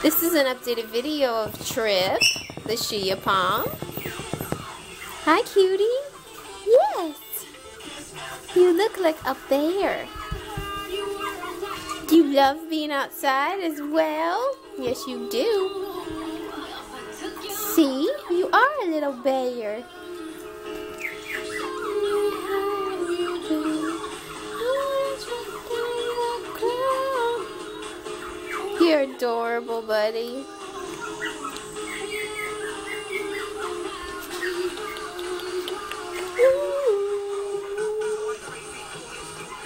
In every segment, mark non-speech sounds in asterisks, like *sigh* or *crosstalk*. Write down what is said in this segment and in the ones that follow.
This is an updated video of Tripp, the Shih Pom. Hi, cutie. Yes. You look like a bear. Do you love being outside as well? Yes, you do. See, you are a little bear. Adorable, buddy.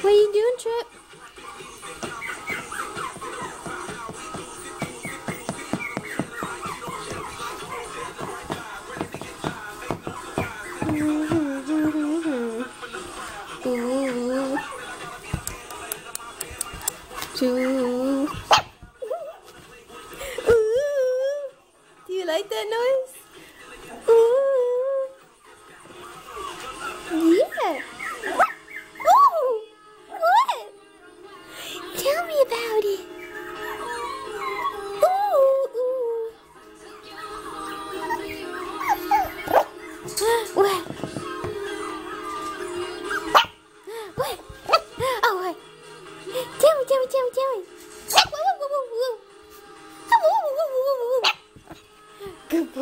What are you doing, Tripp? Two. Ooh. Do you like that noise?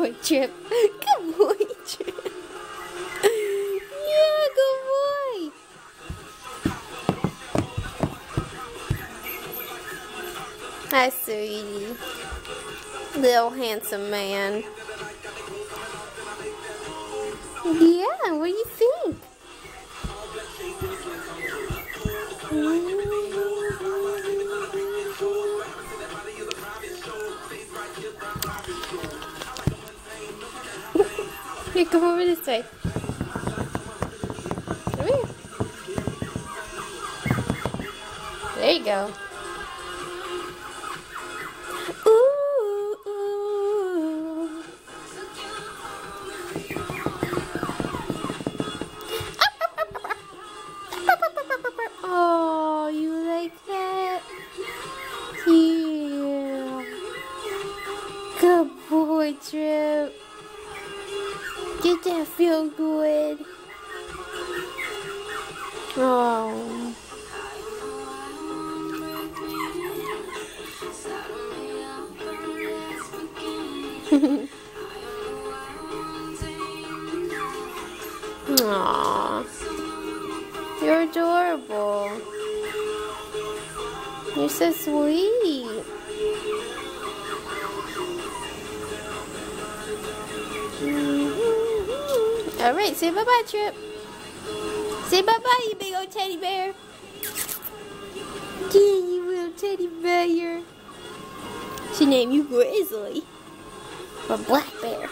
Boy, Tripp. Good boy, Tripp. Yeah, good boy. Hi, sweetie. Little handsome man. Yeah, what do you think? Here, come over this way. Come here. There you go. Ooh. Oh, you like that? Good boy, Tripp. Did that feel good? Oh. *laughs* Aww. You're adorable. You're so sweet. All right, say bye bye, Tripp. Say bye bye, you big old teddy bear. Yeah, you little teddy bear. She named you Grizzly. Or Black Bear.